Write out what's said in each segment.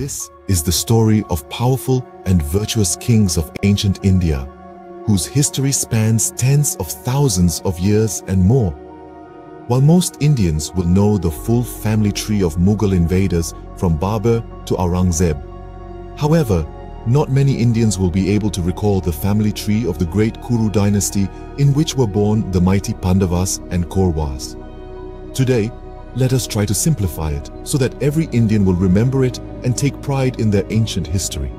is the story of powerful and virtuous kings of ancient India, whose history spans tens of thousands of years and more. While most Indians will know the full family tree of Mughal invaders from Babur to Aurangzeb, however, not many Indians will be able to recall the family tree of the great Kuru dynasty in which were born the mighty Pandavas and Kauravas. Today, let us try to simplify it so that every Indian will remember it and take pride in their ancient history.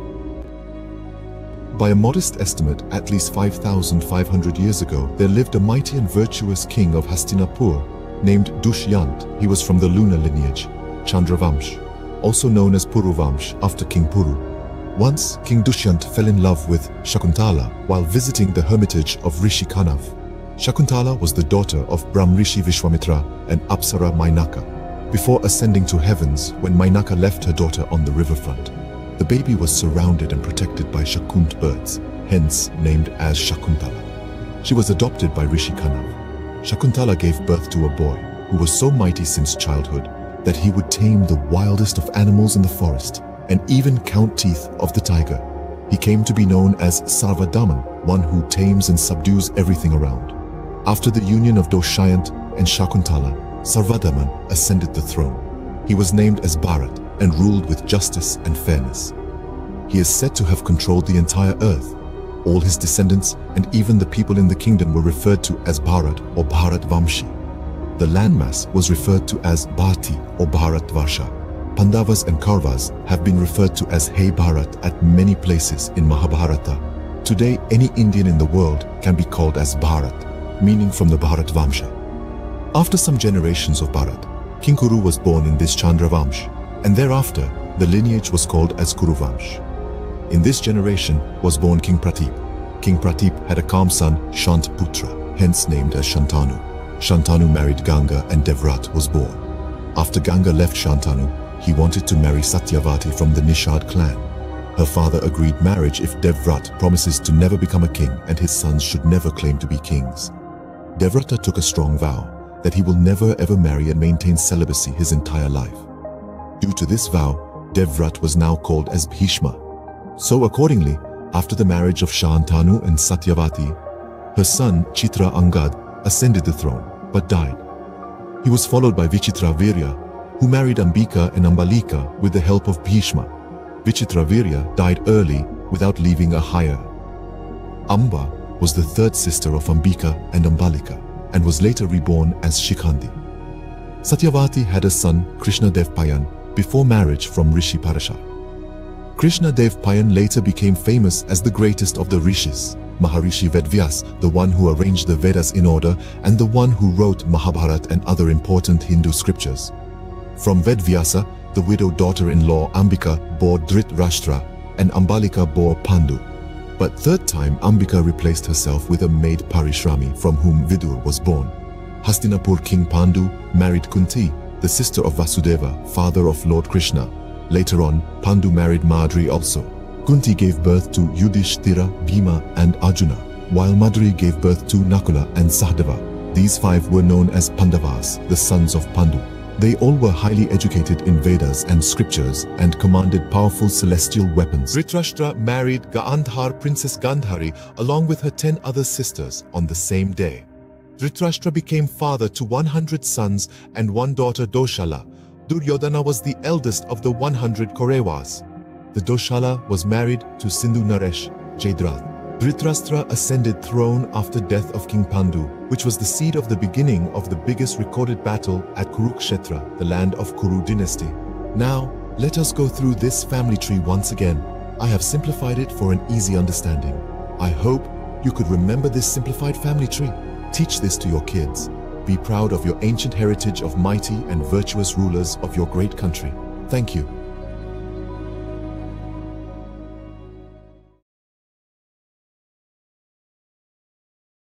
By a modest estimate, at least 5,500 years ago, there lived a mighty and virtuous king of Hastinapur named Dushyant. He was from the lunar lineage, Chandravamsh, also known as Puruvamsh after King Puru. Once, King Dushyant fell in love with Shakuntala while visiting the hermitage of Rishi Kanav. Shakuntala was the daughter of Brahmrishi Vishwamitra and Apsara Mainaka. Before ascending to heavens, when Mainaka left her daughter on the riverfront, the baby was surrounded and protected by Shakunt birds, hence named as Shakuntala. She was adopted by Rishi Kanav. Shakuntala gave birth to a boy who was so mighty since childhood that he would tame the wildest of animals in the forest and even count teeth of the tiger. He came to be known as Sarvadaman, one who tames and subdues everything around. After the union of Dushyant and Shakuntala, Sarvadaman ascended the throne. He was named as Bharat and ruled with justice and fairness. He is said to have controlled the entire earth. All his descendants and even the people in the kingdom were referred to as Bharat or Bharat Vamshi. The landmass was referred to as Bharti or Bharat Varsha. Pandavas and Kauravas have been referred to as Hey Bharat at many places in Mahabharata. Today, any Indian in the world can be called as Bharat meaning from the Bharat Vamsha. After some generations of Bharat, King Kuru was born in this Chandra Vamsh, and thereafter the lineage was called as Kuru Vamsh. In this generation was born King Pratip. King Pratip had a calm son, Shantputra, hence named as Shantanu. Shantanu married Ganga and Devrat was born. After Ganga left Shantanu, he wanted to marry Satyavati from the Nishad clan. Her father agreed marriage if Devrat promises to never become a king and his sons should never claim to be kings. Devrata took a strong vow that he will never ever marry and maintain celibacy his entire life. Due to this vow, Devrat was now called as Bhishma. So accordingly, after the marriage of Shantanu and Satyavati, her son Chitra Angad ascended the throne but died. He was followed by Vichitra Virya, who married Ambika and Ambalika with the help of Bhishma. Vichitra Virya died early without leaving a heir. Amba was the third sister of Ambika and Ambalika and was later reborn as Shikhandi. Satyavati had a son, Krishna Dev Payan, before marriage from Rishi Parashar. Krishna Dev Payan later became famous as the greatest of the rishis, Maharishi Vedvyas, the one who arranged the Vedas in order and the one who wrote Mahabharata and other important Hindu scriptures. From Vedvyasa, the widowed daughter-in-law Ambika bore Dhritarashtra and Ambalika bore Pandu. But third time, Ambika replaced herself with a maid Parishrami from whom Vidur was born. Hastinapur King Pandu married Kunti, the sister of Vasudeva, father of Lord Krishna. Later on, Pandu married Madri also. Kunti gave birth to Yudhishthira, Bhima and Arjuna, while Madri gave birth to Nakula and Sahdeva. These five were known as Pandavas, the sons of Pandu. They all were highly educated in Vedas and scriptures and commanded powerful celestial weapons. Dhritarashtra married Gandhar Princess Gandhari along with her 10 other sisters on the same day. Dhritarashtra became father to 100 sons and one daughter Doshala. Duryodhana was the eldest of the 100 Kauravas. The Doshala was married to Sindhu Naresh, Jaydrath. Dhritarashtra ascended throne after death of King Pandu, which was the seed of the beginning of the biggest recorded battle at Kurukshetra, the land of Kuru dynasty. Now, let us go through this family tree once again. I have simplified it for an easy understanding. I hope you could remember this simplified family tree. Teach this to your kids. Be proud of your ancient heritage of mighty and virtuous rulers of your great country. Thank you.